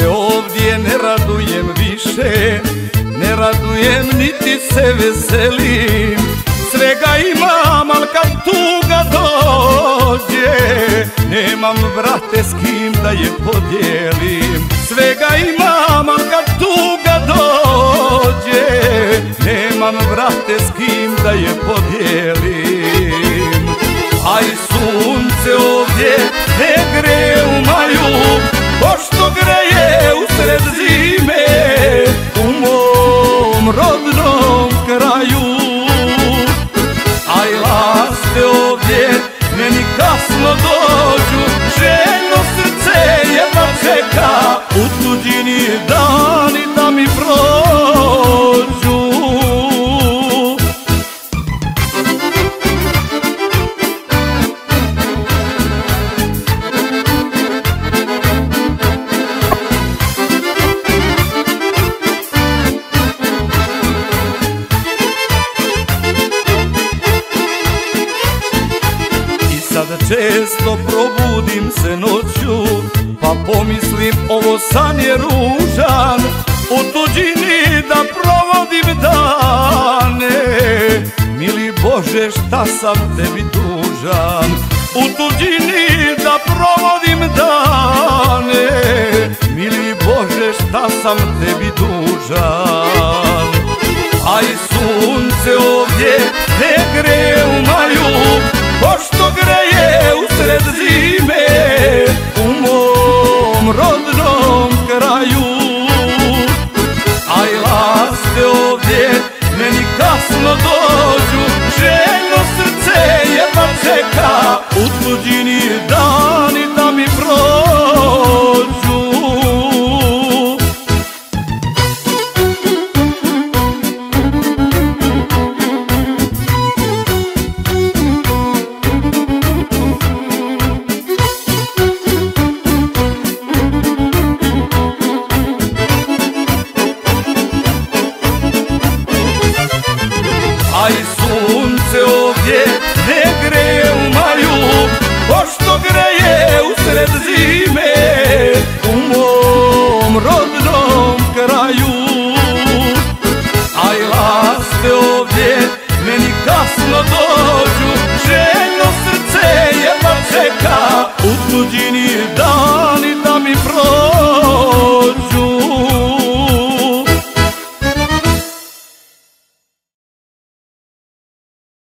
se ovdje ne radujem više Ne radujem niti se veselim. Svega imam, al kad tuga dođe Nemam vrate s kim da je podijelim. Svega imam, al kad tuga dođe Nemam vrate s kim da je podijelim. Često probudim se noću Pa pomislim ovo san je ružan. U tuđini da provodim dane. Mili Bože šta sam tebi dužan? U tuđini da provodim dane. Mili Bože šta sam tebi dužan? Aj sunce ovdje ne gre u maju Ko što greje usred zime pred zime u mom rodnom kraju. Aj laste ovdje meni kasno dođu Željno srce jedva čeka u tuđini